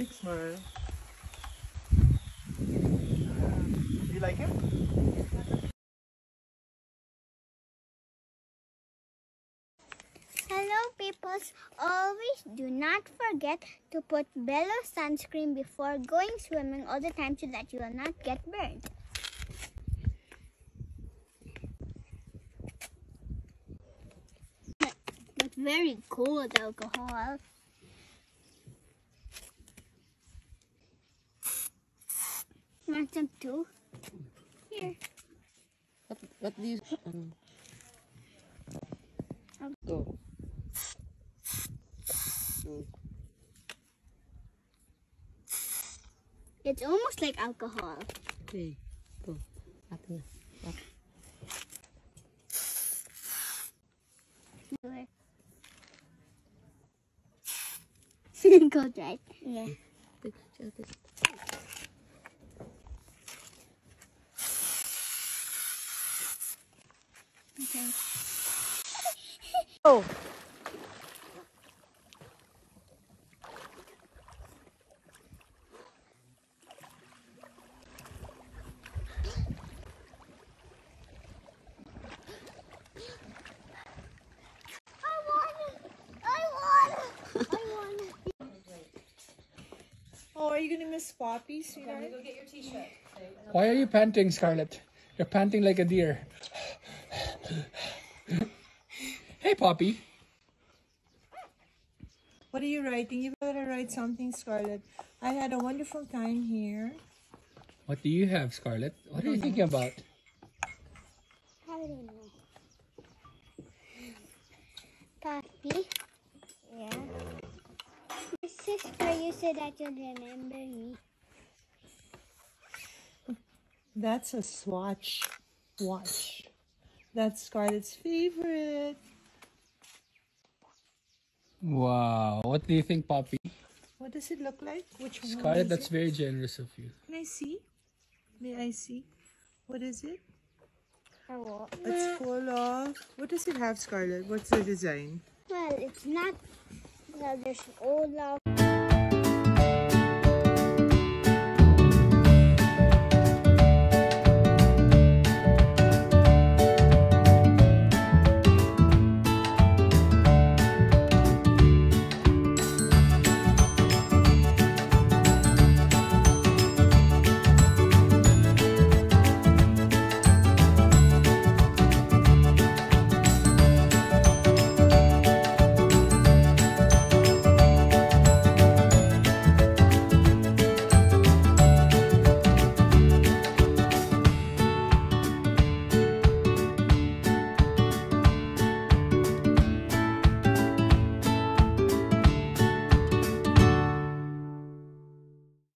Big smile. You like him? Hello, peoples. Always do not forget to put Belo sunscreen before going swimming all the time so that you will not get burned. But very cold alcohol. Want some too? Here. What, what do you... Um, go. Mm. It's almost like alcohol. Okay, go. Ate na. Ate. Go right. Yeah. Okay. Oh. I want it. I want it. I want it. Oh, are you gonna miss Poppy, sweetheart? Why are you panting, Scarlet? You're panting like a deer. hey, Poppy. What are you writing? You better write something, Scarlet. I had a wonderful time here. What do you have, Scarlet? What are you thinking about? I don't know. Papi? Yeah? My sister, you said that you'll remember me. That's a swatch watch. That's Scarlet's favorite. Wow. What do you think, Poppy? What does it look like? Which one? Scarlet, that's it? very generous of you. Can I see? May I see? What is it? Oh, It's full of. What does it have, Scarlet? What's the design? well, it's not. Well, there's Olaf.